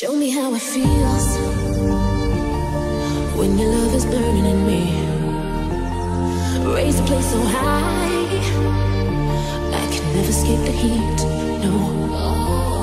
Show me how it feels when your love is burning in me. Raise the place so high, I can never escape the heat. No.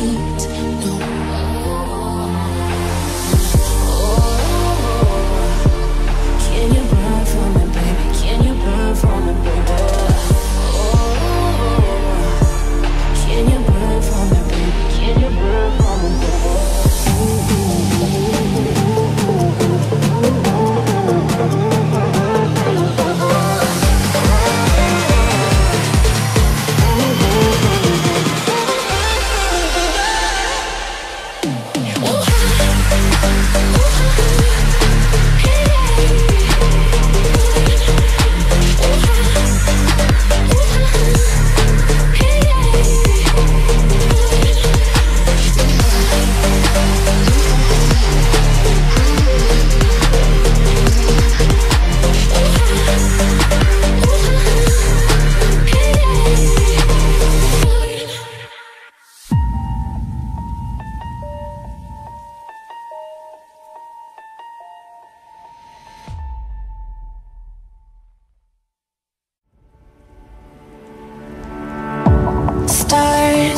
No.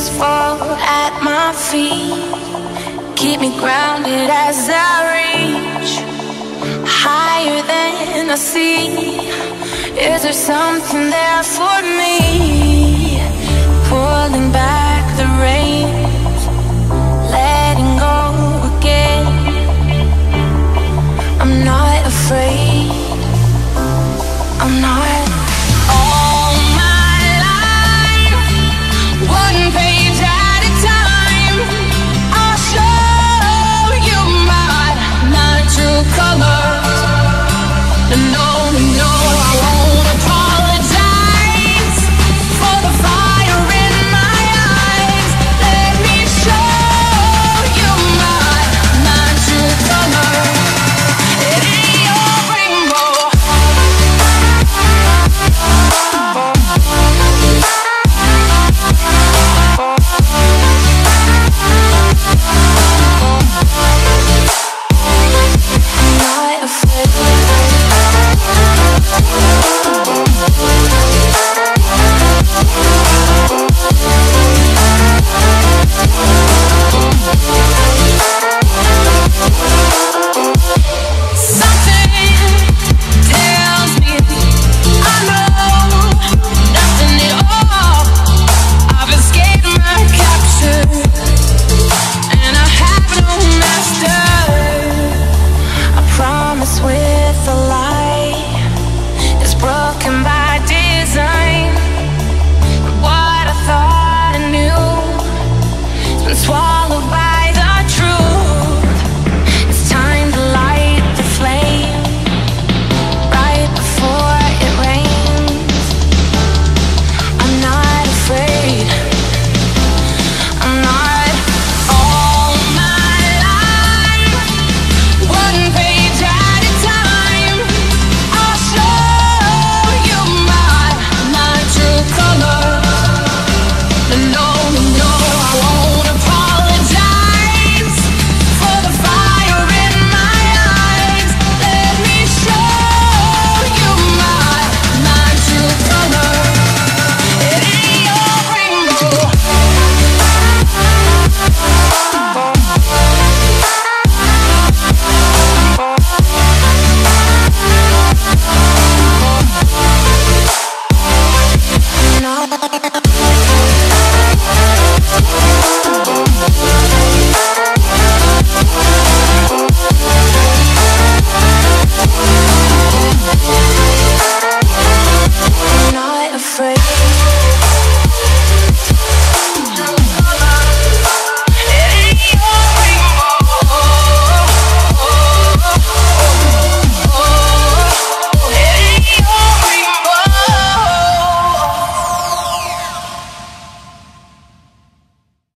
tears fall at my feet. Keep me grounded as I reach higher than I see. Is there something there for me? Pulling back the rain, letting go again. I'm not afraid.